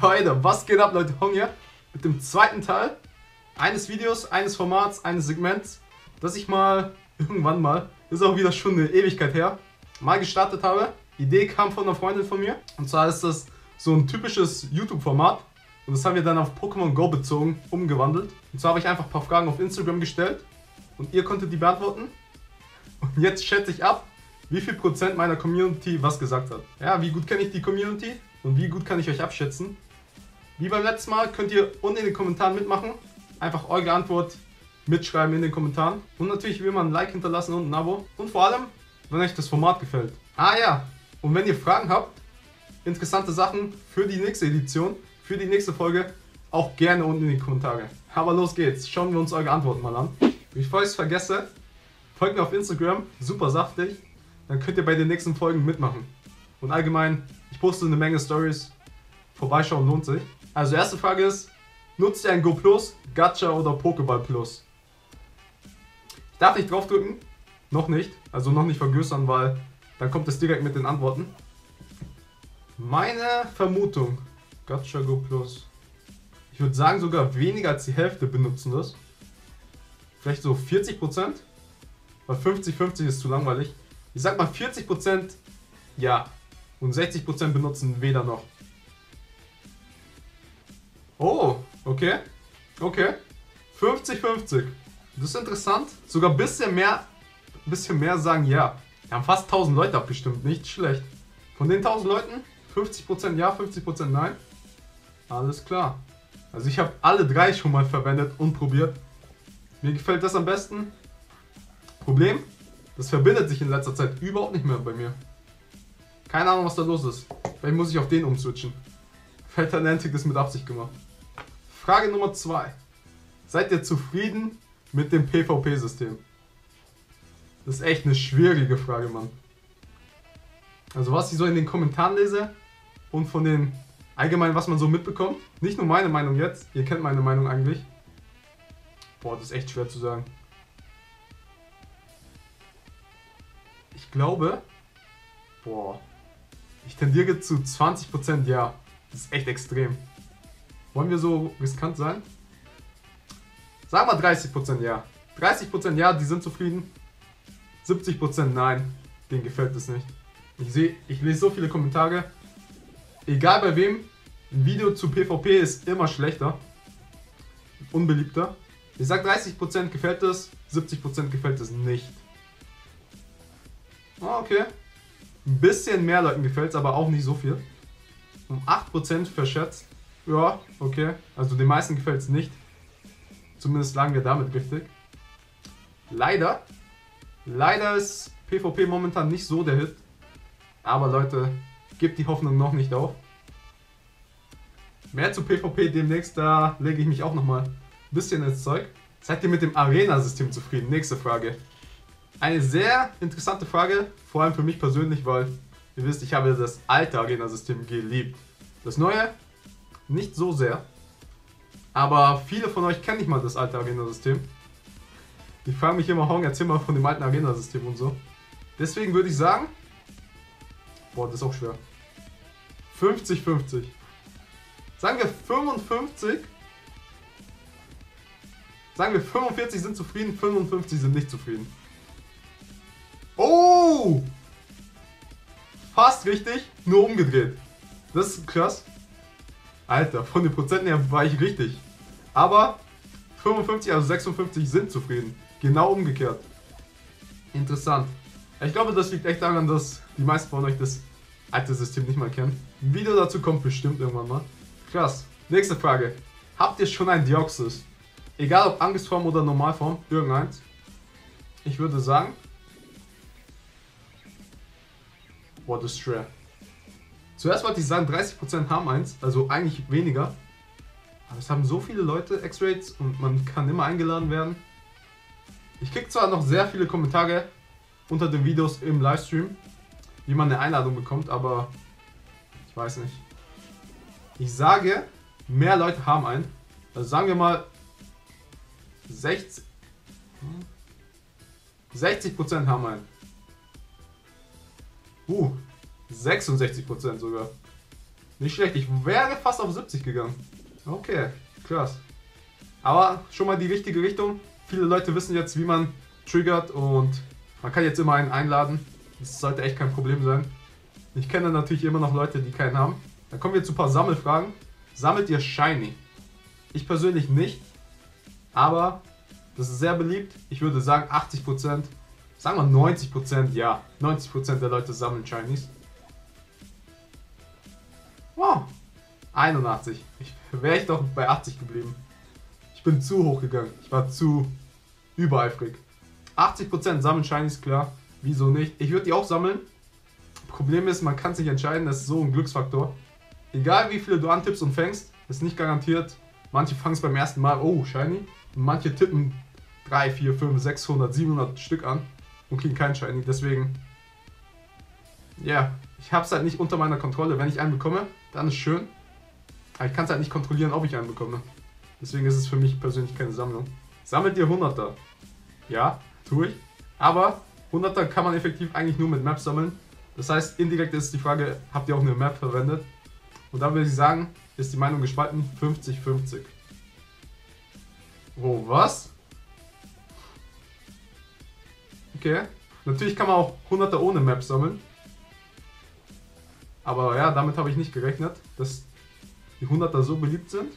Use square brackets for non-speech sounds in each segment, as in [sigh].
Alter, was geht ab, Leute? Hong hier mit dem zweiten Teil eines Videos, eines Formats, eines Segments, das ich mal irgendwann mal, ist auch wieder schon eine Ewigkeit her, mal gestartet habe. Die Idee kam von einer Freundin von mir. Und zwar ist das so ein typisches YouTube-Format. Und das haben wir dann auf Pokémon Go bezogen, umgewandelt. Und zwar habe ich einfach ein paar Fragen auf Instagram gestellt. Und ihr konntet die beantworten. Und jetzt schätze ich ab, wie viel Prozent meiner Community was gesagt hat. Ja, wie gut kenne ich die Community und wie gut kann ich euch abschätzen. Wie beim letzten Mal könnt ihr unten in den Kommentaren mitmachen. Einfach eure Antwort mitschreiben in den Kommentaren. Und natürlich will man ein Like hinterlassen und ein Abo. Und vor allem, wenn euch das Format gefällt. Ah ja, und wenn ihr Fragen habt, interessante Sachen für die nächste Edition, für die nächste Folge, auch gerne unten in die Kommentare. Aber los geht's, schauen wir uns eure Antworten mal an. Bevor ich es vergesse, folgt mir auf Instagram, super saftig, dann könnt ihr bei den nächsten Folgen mitmachen. Und allgemein, ich poste eine Menge Stories, vorbeischauen lohnt sich. Also erste Frage ist, nutzt ihr ein Go Plus, Gacha oder Pokéball Plus? Ich darf nicht draufdrücken, noch nicht, also noch nicht vergrößern, weil dann kommt es direkt mit den Antworten. Meine Vermutung, Gacha Go Plus. Ich würde sagen, sogar weniger als die Hälfte benutzen das. Vielleicht so 40%. Weil 50-50 ist zu langweilig. Ich sag mal 40% ja. Und 60% benutzen weder noch. Oh, okay. Okay. 50-50. Das ist interessant. Sogar ein bisschen mehr, bisschen mehr sagen ja. Wir haben fast 1000 Leute abgestimmt. Nicht schlecht. Von den 1000 Leuten 50% ja, 50% nein. Alles klar. Also ich habe alle drei schon mal verwendet und probiert. Mir gefällt das am besten. Problem, das verbindet sich in letzter Zeit überhaupt nicht mehr bei mir. Keine Ahnung, was da los ist. Vielleicht muss ich auf den umswitchen. Niantic ist mit Absicht gemacht. Frage Nummer 2. Seid ihr zufrieden mit dem PvP-System? Das ist echt eine schwierige Frage, Mann. Also was ich so in den Kommentaren lese und von den allgemein, was man so mitbekommt. Nicht nur meine Meinung jetzt, ihr kennt meine Meinung eigentlich. Boah, das ist echt schwer zu sagen. Ich glaube, boah, ich tendiere zu 20% ja. Das ist echt extrem. Wollen wir so riskant sein? Sag mal 30% ja. 30% ja, die sind zufrieden. 70% nein, denen gefällt es nicht. Ich sehe, ich lese so viele Kommentare. Egal bei wem, ein Video zu PvP ist immer schlechter. Unbeliebter. Ich sag 30% gefällt es, 70% gefällt es nicht. Oh, okay. Ein bisschen mehr Leuten gefällt es, aber auch nicht so viel. Um 8% verschätzt. Ja, okay. Also den meisten gefällt es nicht. Zumindest lagen wir damit richtig. Leider. Leider ist PvP momentan nicht so der Hit. Aber Leute, gebt die Hoffnung noch nicht auf. Mehr zu PvP demnächst, da lege ich mich auch nochmal ein bisschen ins Zeug. Seid ihr mit dem Arena-System zufrieden? Nächste Frage. Eine sehr interessante Frage, vor allem für mich persönlich, weil ihr wisst, ich habe das alte Arena-System geliebt. Das neue nicht so sehr, aber viele von euch kennen nicht mal das alte Arena-System. Die fragen mich immer, Hong, erzähl mal von dem alten Arena-System und so. Deswegen würde ich sagen, boah, das ist auch schwer. 50-50. Sagen wir 55 Sagen wir 45 sind zufrieden, 55 sind nicht zufrieden. Fast richtig, nur umgedreht. Das ist krass. Alter, von den Prozenten her war ich richtig. Aber 55, also 56 sind zufrieden. Genau umgekehrt. Interessant. Ich glaube, das liegt echt daran, dass die meisten von euch das alte System nicht mal kennen. Ein Video dazu kommt bestimmt irgendwann mal. Krass. Nächste Frage. Habt ihr schon ein Deoxys? Egal ob Angstform oder Normalform, irgendeins. Ich würde sagen. Das ist schwer. Zuerst wollte ich sagen, 30% haben eins, also eigentlich weniger. Aber es haben so viele Leute X-Rates und man kann immer eingeladen werden. Ich krieg zwar noch sehr viele Kommentare unter den Videos im Livestream, wie man eine Einladung bekommt, aber ich weiß nicht. Ich sage, mehr Leute haben einen. Also sagen wir mal 60, 60% haben einen. Uh, 66% sogar. Nicht schlecht. Ich wäre fast auf 70 gegangen. Okay, krass. Aber schon mal die richtige Richtung. Viele Leute wissen jetzt, wie man triggert und man kann jetzt immer einen einladen. Das sollte echt kein Problem sein. Ich kenne natürlich immer noch Leute, die keinen haben. Dann kommen wir zu ein paar Sammelfragen. Sammelt ihr Shiny? Ich persönlich nicht, aber das ist sehr beliebt. Ich würde sagen 80%, sagen wir 90%, ja. 90% der Leute sammeln Shinies. Wow, 81. Wäre ich doch bei 80 geblieben. Ich bin zu hoch gegangen. Ich war zu übereifrig. 80% sammeln Shinies, klar. Wieso nicht? Ich würde die auch sammeln. Problem ist, man kann sich entscheiden, das ist so ein Glücksfaktor. Egal wie viele du antippst und fängst, ist nicht garantiert. Manche fangen es beim ersten Mal, oh, Shiny. Und manche tippen 3, 4, 5, 600, 700 Stück an und kriegen kein Shiny. Deswegen, ja, yeah, ich habe es halt nicht unter meiner Kontrolle. Wenn ich einen bekomme, dann ist schön. Aber ich kann es halt nicht kontrollieren, ob ich einen bekomme. Deswegen ist es für mich persönlich keine Sammlung. Sammelt ihr 100er? Ja, tue ich. Aber 100er kann man effektiv eigentlich nur mit Maps sammeln. Das heißt, indirekt ist die Frage, habt ihr auch eine Map verwendet? Und da würde ich sagen, ist die Meinung gespalten 50-50. Oh, was? Okay. Natürlich kann man auch 100er ohne Map sammeln. Aber ja, damit habe ich nicht gerechnet, dass die 100er so beliebt sind.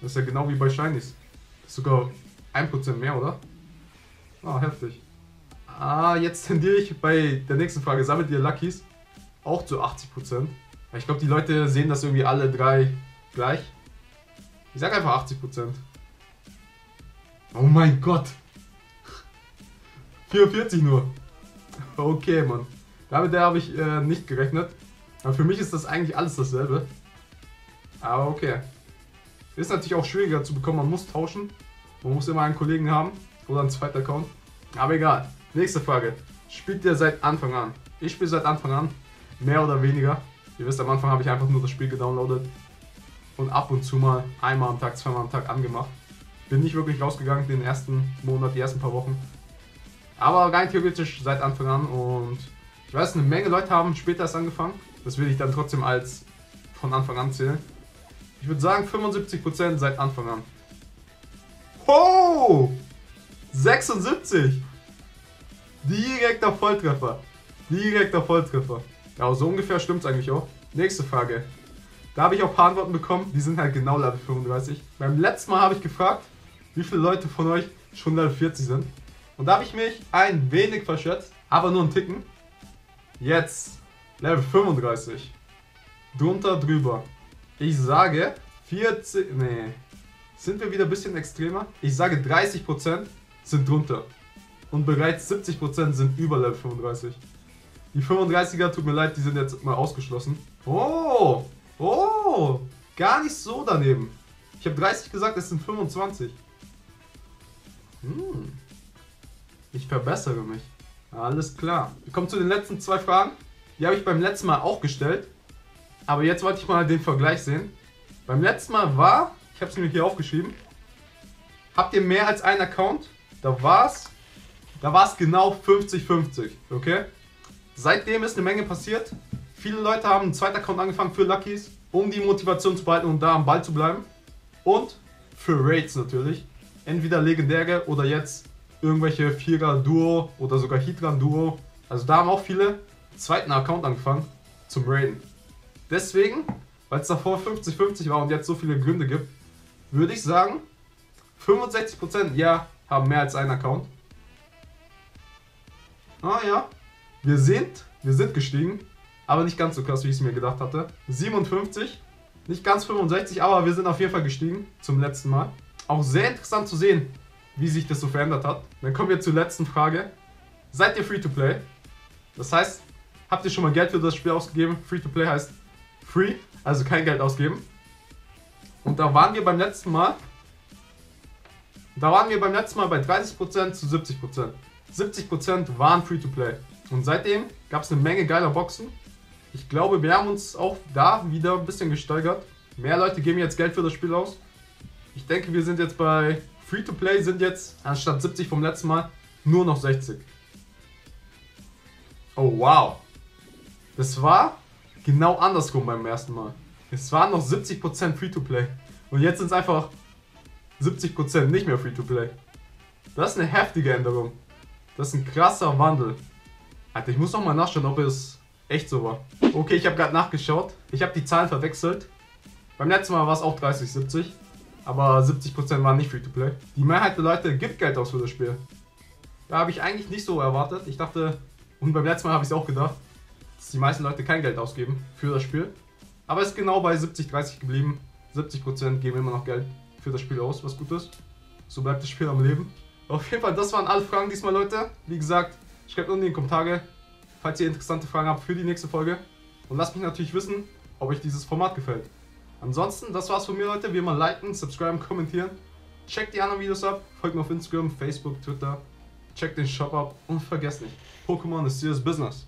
Das ist ja genau wie bei Shinies. Das ist sogar 1% mehr, oder? Ah, oh, heftig. Ah, jetzt tendiere ich bei der nächsten Frage. Sammelt ihr Luckys? Auch zu 80%. Ich glaube, die Leute sehen das irgendwie alle drei gleich. Ich sag einfach 80%. Oh mein Gott. 44 nur. [laughs] Okay, Mann. Damit habe ich äh, nicht gerechnet. Aber für mich ist das eigentlich alles dasselbe. Aber okay. Ist natürlich auch schwieriger zu bekommen. Man muss tauschen. Man muss immer einen Kollegen haben. Oder einen zweiten Account. Aber egal. Nächste Frage. Spielt ihr seit Anfang an? Ich spiele seit Anfang an. Mehr oder weniger. Ihr wisst, am Anfang habe ich einfach nur das Spiel gedownloadet. Und ab und zu mal einmal am Tag, zweimal am Tag angemacht. Bin nicht wirklich rausgegangen den ersten Monat, die ersten paar Wochen. Aber rein theoretisch seit Anfang an. Und ich weiß, eine Menge Leute haben später erst angefangen. Das will ich dann trotzdem als von Anfang an zählen. Ich würde sagen 75% seit Anfang an. Oh! 76! Direkter Volltreffer. Direkter Volltreffer. Ja, so ungefähr stimmt es eigentlich auch. Nächste Frage. Da habe ich auch ein paar Antworten bekommen, die sind halt genau Level 35. Beim letzten Mal habe ich gefragt, wie viele Leute von euch schon Level 40 sind. Und da habe ich mich ein wenig verschätzt, aber nur einen Ticken. Jetzt Level 35. Drunter, drüber. Ich sage 40. Nee. Sind wir wieder ein bisschen extremer? Ich sage 30% sind drunter. Und bereits 70% sind über Level 35. Die 35er, tut mir leid, die sind jetzt mal ausgeschlossen. Oh! Oh! Gar nicht so daneben. Ich habe 30 gesagt, es sind 25. Hm. Ich verbessere mich. Alles klar. Wir kommen zu den letzten zwei Fragen. Die habe ich beim letzten Mal auch gestellt. Aber jetzt wollte ich mal den Vergleich sehen. Beim letzten Mal war, ich habe es mir hier aufgeschrieben, habt ihr mehr als einen Account? Da war es, da war es genau 50-50, okay? Seitdem ist eine Menge passiert. Viele Leute haben einen zweiten Account angefangen für Luckies, um die Motivation zu behalten und da am Ball zu bleiben. Und für Raids natürlich. Entweder legendäre oder jetzt irgendwelche Vierer Duo oder sogar Hydran Duo. Also da haben auch viele zweiten Account angefangen zum Raiden. Deswegen, weil es davor 50-50 war und jetzt so viele Gründe gibt, würde ich sagen, 65% ja haben mehr als einen Account. Ah ja, wir sind, wir sind gestiegen, aber nicht ganz so krass, wie ich es mir gedacht hatte. 57, nicht ganz 65, aber wir sind auf jeden Fall gestiegen zum letzten Mal. Auch sehr interessant zu sehen, wie sich das so verändert hat. Dann kommen wir zur letzten Frage. Seid ihr free to play? Das heißt, Habt ihr schon mal Geld für das Spiel ausgegeben? Free to play heißt free, also kein Geld ausgeben. Und da waren wir beim letzten Mal. Da waren wir beim letzten Mal bei 30% zu 70%. 70% waren free to play. Und seitdem gab es eine Menge geiler Boxen. Ich glaube, wir haben uns auch da wieder ein bisschen gesteigert. Mehr Leute geben jetzt Geld für das Spiel aus. Ich denke, wir sind jetzt bei Free to Play sind jetzt anstatt 70 vom letzten Mal nur noch 60. Oh wow. Das war genau andersrum beim ersten Mal. Es waren noch 70% Free-to-Play. Und jetzt sind es einfach 70% nicht mehr Free-to-Play. Das ist eine heftige Änderung. Das ist ein krasser Wandel. Alter, ich muss noch mal nachschauen, ob es echt so war. Okay, ich habe gerade nachgeschaut. Ich habe die Zahlen verwechselt. Beim letzten Mal war es auch 30, 70. Aber 70% waren nicht Free-to-Play. Die Mehrheit der Leute gibt Geld aus für das Spiel. Da habe ich eigentlich nicht so erwartet. Ich dachte, und beim letzten Mal habe ich es auch gedacht, dass die meisten Leute kein Geld ausgeben für das Spiel. Aber es ist genau bei 70-30 geblieben. 70% geben immer noch Geld für das Spiel aus, was gut ist. So bleibt das Spiel am Leben. Auf jeden Fall, das waren alle Fragen diesmal, Leute. Wie gesagt, schreibt unten in die Kommentare, falls ihr interessante Fragen habt für die nächste Folge. Und lasst mich natürlich wissen, ob euch dieses Format gefällt. Ansonsten, das war's von mir, Leute. Wie immer liken, subscriben, kommentieren. Checkt die anderen Videos ab. Folgt mir auf Instagram, Facebook, Twitter. Checkt den Shop ab und vergesst nicht, Pokémon ist serious business.